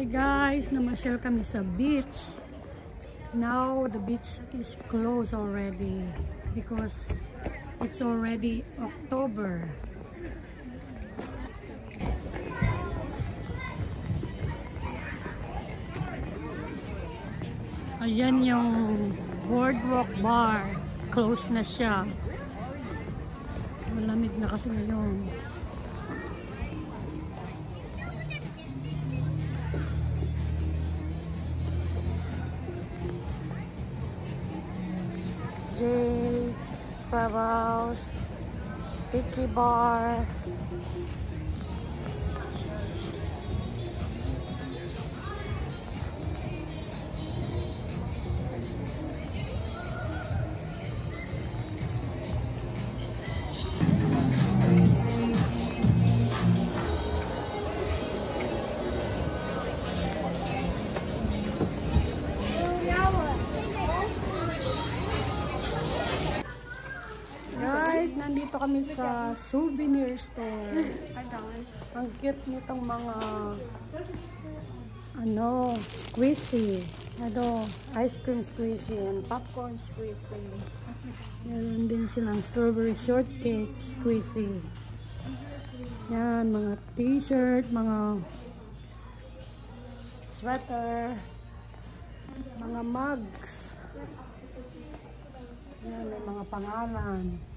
Hey guys, namasyal kami sa beach. Now the beach is closed already because it's already October. Ayan yung boardwalk bar. Closed na siya. Malamig na kasi ngayon. Jay, Provost, Vicky Bar, kami sa souvenir store. Ang cute nitong mga ano, squeezy. Ano, ice cream squeezy and popcorn squeezy. Meron din silang strawberry shortcake squeezy. Yan, mga t-shirt, mga sweater, mga mugs. Yan, may mga pangalan.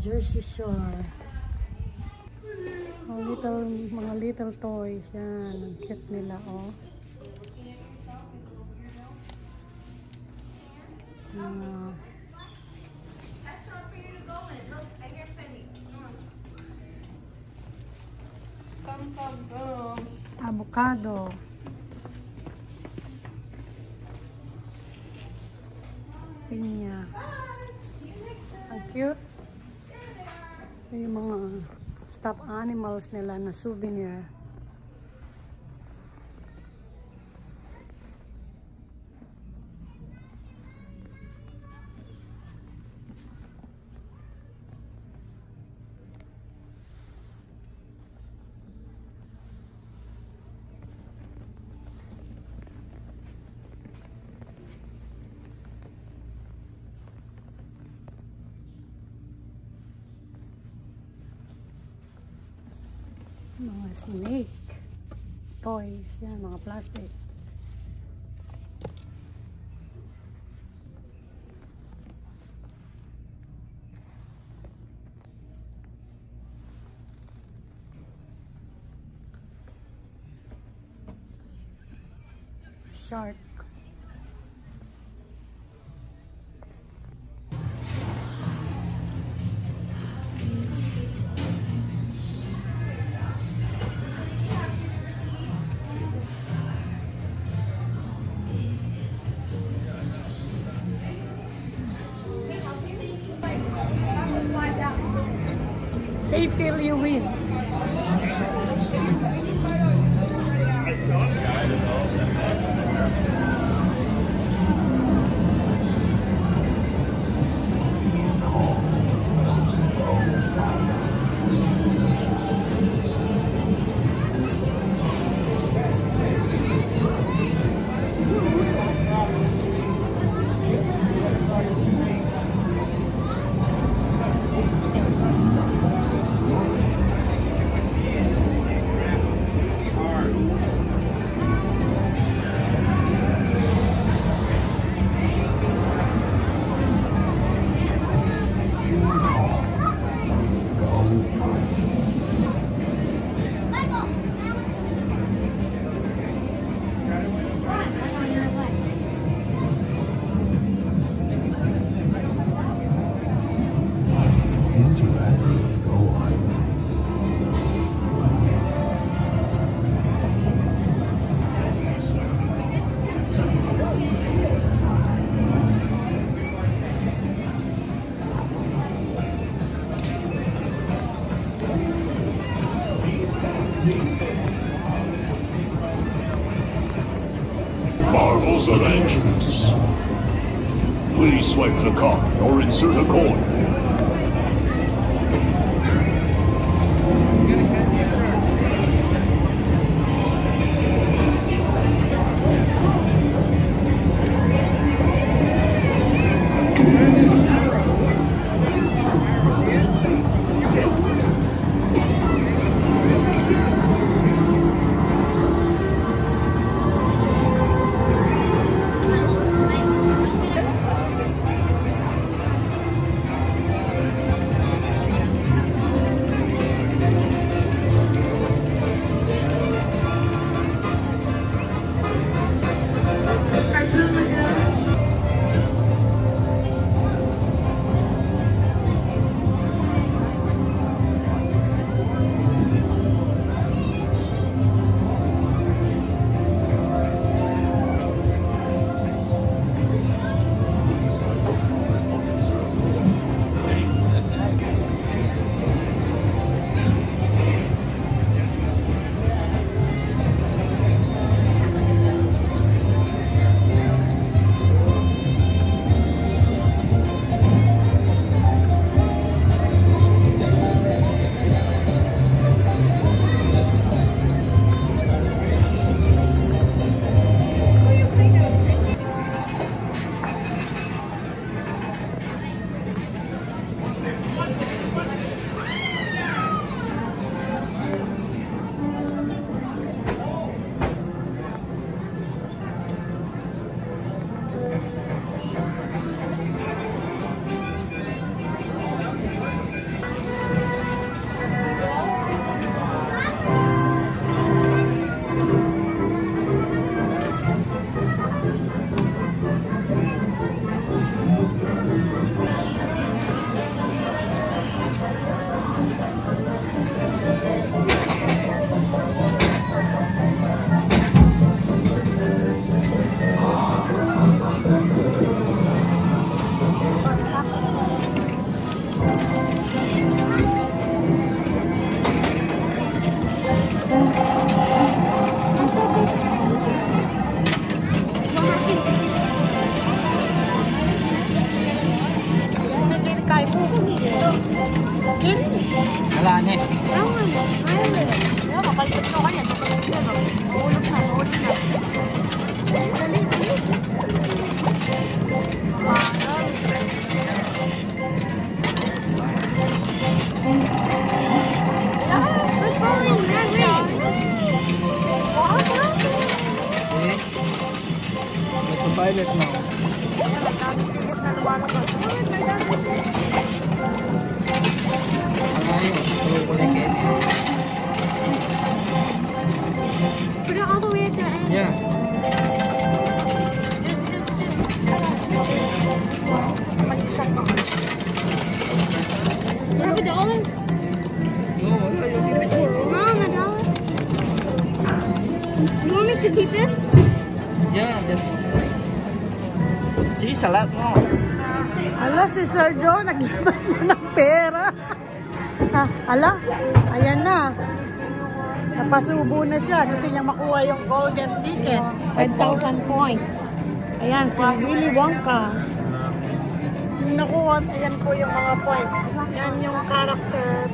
Jersey Shore. Mga little, mga little toys. Yan, ang cute nila, oh. Boom. avocado. Pinya. Ang cute. Yung mga stuffed animals nila na souvenir. Snake. Toys. Yan, mga plastic. Shark. if you win. Marvels of Vengeance. Please swipe the card or insert a coin. Wala na eh. Yeah, mapalipot You dollar? No, wala yung limit. Mom, a? You want me to keep this? Yeah, just... See, salat mo. Ala, si Sir Joe, naglabas na ng pera. Ah, ala, ayan na. Napasubo na siya. Gusto niya makuha yung golden ticket. 5,000 points. Ayan, si Willy Wonka. Nakuha, ayan po yung mga points. Yan yung character.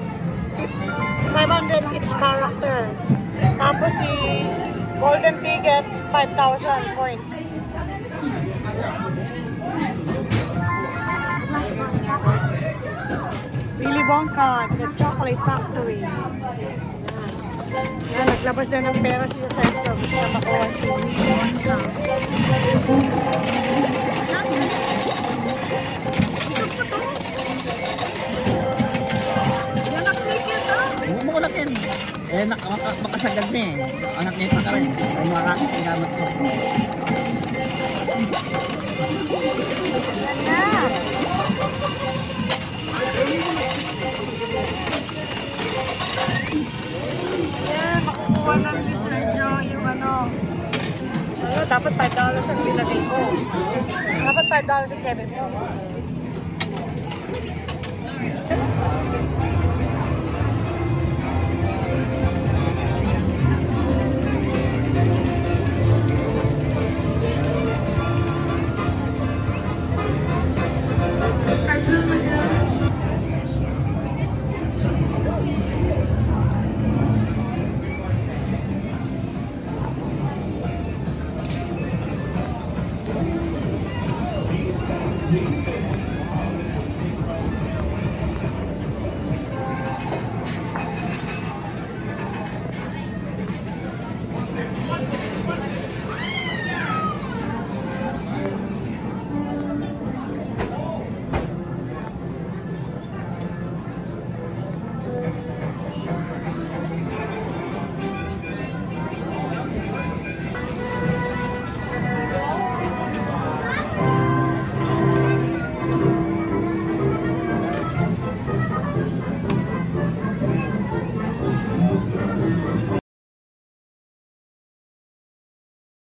500 each character. Tapos si golden ticket, 5,000 points. Willy Wonka, the chocolate factory. Yan. Naglabas na ng pera sa ito. Gusto na makuha si Willy Wonka. Mo ulakin. Eh, nak maka makasagad na eh. Anak nito ka rin. Ay, makakit ang gamit ko. Yan, makukuha lang ni yung ano. Ano, dapat $5 ang nilagay ko. Dapat $5 ang Kevin ko.